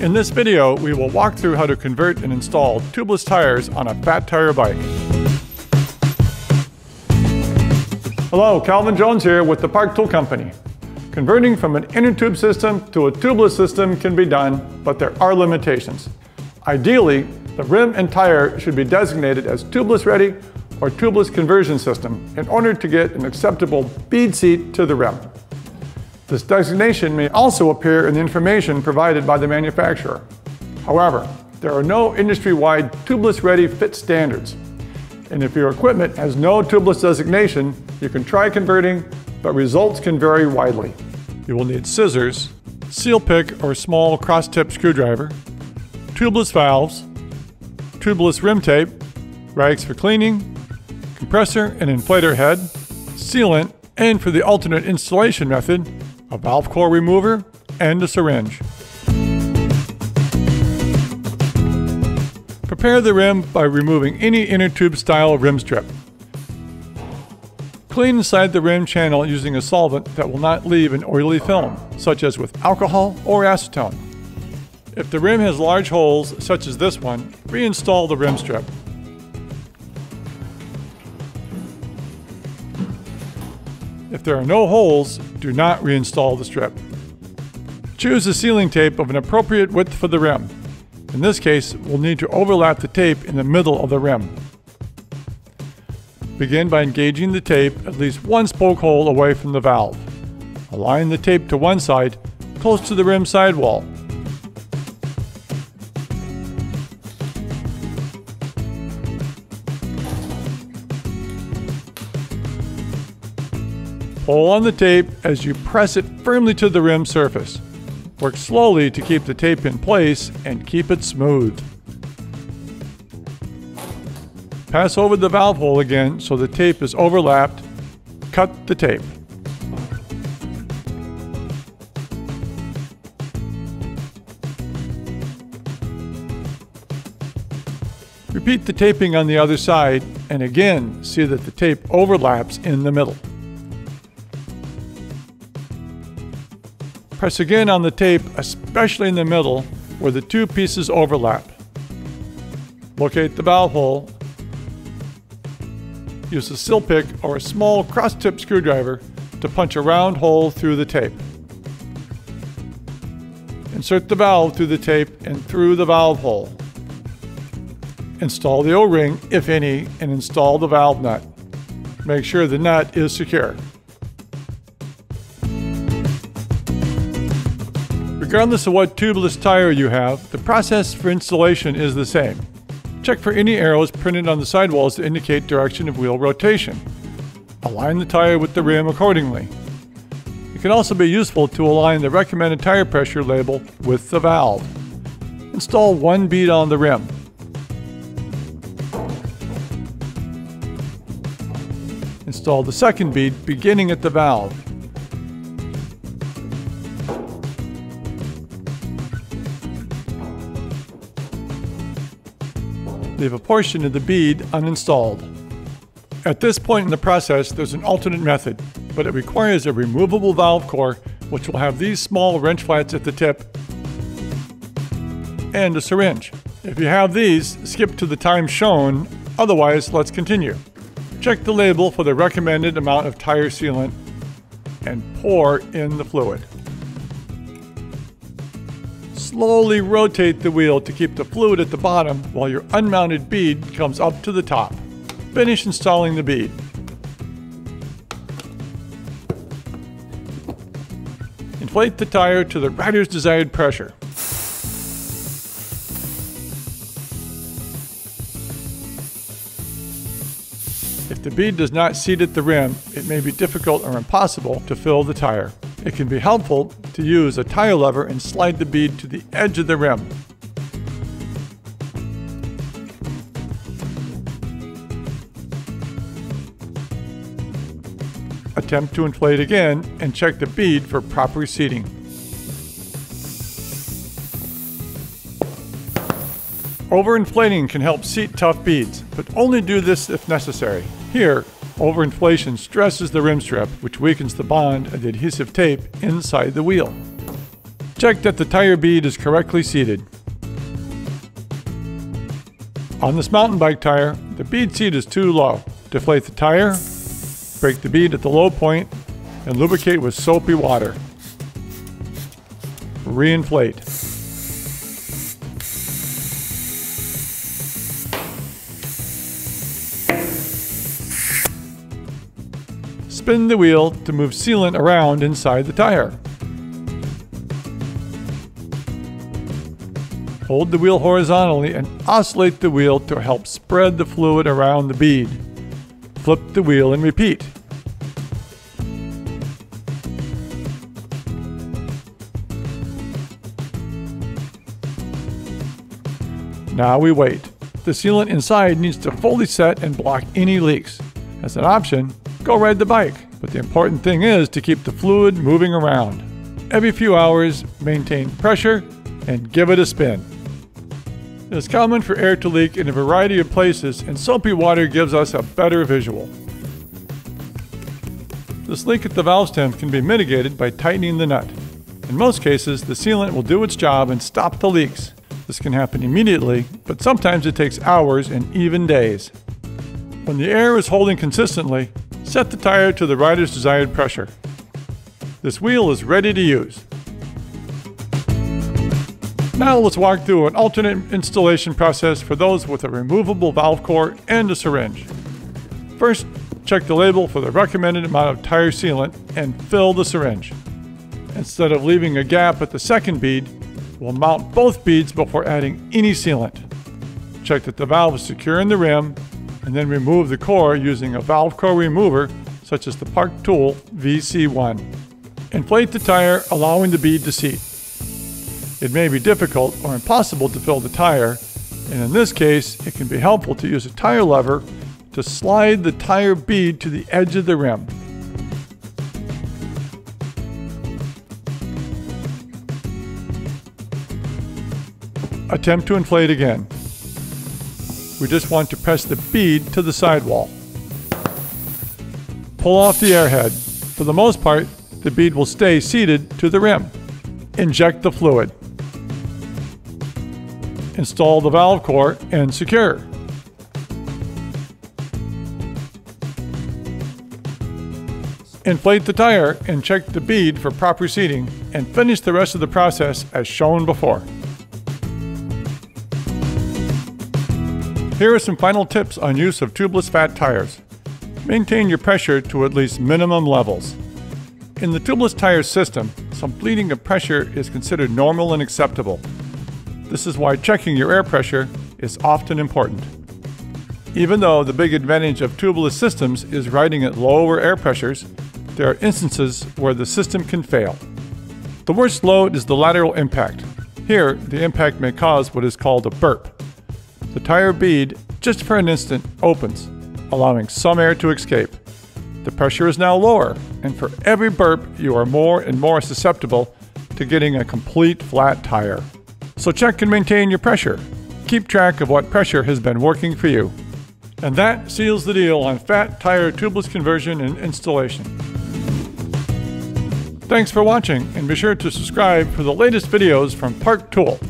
In this video, we will walk through how to convert and install tubeless tires on a fat tire bike. Hello, Calvin Jones here with the Park Tool Company. Converting from an inner tube system to a tubeless system can be done, but there are limitations. Ideally, the rim and tire should be designated as tubeless ready or tubeless conversion system in order to get an acceptable bead seat to the rim. This designation may also appear in the information provided by the manufacturer. However, there are no industry-wide tubeless ready fit standards. And if your equipment has no tubeless designation, you can try converting, but results can vary widely. You will need scissors, seal pick or small cross-tip screwdriver, tubeless valves, tubeless rim tape, rags for cleaning, compressor and inflator head, sealant, and for the alternate installation method, a valve core remover and a syringe. Prepare the rim by removing any inner tube style rim strip. Clean inside the rim channel using a solvent that will not leave an oily film, such as with alcohol or acetone. If the rim has large holes, such as this one, reinstall the rim strip. If there are no holes, do not reinstall the strip. Choose a sealing tape of an appropriate width for the rim. In this case, we'll need to overlap the tape in the middle of the rim. Begin by engaging the tape at least one spoke hole away from the valve. Align the tape to one side, close to the rim sidewall. Pull on the tape as you press it firmly to the rim surface. Work slowly to keep the tape in place and keep it smooth. Pass over the valve hole again so the tape is overlapped. Cut the tape. Repeat the taping on the other side and again see that the tape overlaps in the middle. Press again on the tape, especially in the middle where the two pieces overlap. Locate the valve hole. Use a seal pick or a small cross-tip screwdriver to punch a round hole through the tape. Insert the valve through the tape and through the valve hole. Install the O-ring, if any, and install the valve nut. Make sure the nut is secure. Regardless of what tubeless tire you have, the process for installation is the same. Check for any arrows printed on the sidewalls to indicate direction of wheel rotation. Align the tire with the rim accordingly. It can also be useful to align the recommended tire pressure label with the valve. Install one bead on the rim. Install the second bead beginning at the valve. Leave a portion of the bead uninstalled. At this point in the process, there's an alternate method, but it requires a removable valve core, which will have these small wrench flats at the tip, and a syringe. If you have these, skip to the time shown, otherwise let's continue. Check the label for the recommended amount of tire sealant and pour in the fluid. Slowly rotate the wheel to keep the fluid at the bottom while your unmounted bead comes up to the top. Finish installing the bead. Inflate the tire to the rider's desired pressure. If the bead does not seat at the rim, it may be difficult or impossible to fill the tire. It can be helpful to use a tire lever and slide the bead to the edge of the rim. Attempt to inflate again and check the bead for proper seating. Overinflating can help seat tough beads, but only do this if necessary. Here, overinflation stresses the rim strip, which weakens the bond of the adhesive tape inside the wheel. Check that the tire bead is correctly seated. On this mountain bike tire, the bead seat is too low. Deflate the tire, break the bead at the low point, and lubricate with soapy water. Reinflate. Spin the wheel to move sealant around inside the tire. Hold the wheel horizontally and oscillate the wheel to help spread the fluid around the bead. Flip the wheel and repeat. Now we wait. The sealant inside needs to fully set and block any leaks. As an option, go ride the bike, but the important thing is to keep the fluid moving around. Every few hours, maintain pressure and give it a spin. It is common for air to leak in a variety of places, and soapy water gives us a better visual. This leak at the valve stem can be mitigated by tightening the nut. In most cases, the sealant will do its job and stop the leaks. This can happen immediately, but sometimes it takes hours and even days. When the air is holding consistently, set the tire to the rider's desired pressure. This wheel is ready to use. Now let's walk through an alternate installation process for those with a removable valve core and a syringe. First, check the label for the recommended amount of tire sealant and fill the syringe. Instead of leaving a gap at the second bead, we'll mount both beads before adding any sealant. Check that the valve is secure in the rim and then remove the core using a valve core remover such as the Park Tool VC1. Inflate the tire allowing the bead to seat. It may be difficult or impossible to fill the tire, and in this case, it can be helpful to use a tire lever to slide the tire bead to the edge of the rim. Attempt to inflate again. We just want to press the bead to the sidewall. Pull off the airhead. For the most part, the bead will stay seated to the rim. Inject the fluid install the valve core, and secure. Inflate the tire and check the bead for proper seating and finish the rest of the process as shown before. Here are some final tips on use of tubeless fat tires. Maintain your pressure to at least minimum levels. In the tubeless tire system, some bleeding of pressure is considered normal and acceptable. This is why checking your air pressure is often important. Even though the big advantage of tubeless systems is riding at lower air pressures, there are instances where the system can fail. The worst load is the lateral impact. Here, the impact may cause what is called a burp. The tire bead, just for an instant, opens, allowing some air to escape. The pressure is now lower, and for every burp, you are more and more susceptible to getting a complete flat tire. So check and maintain your pressure. Keep track of what pressure has been working for you. And that seals the deal on fat tire tubeless conversion and installation. Thanks for watching and be sure to subscribe for the latest videos from Park Tool.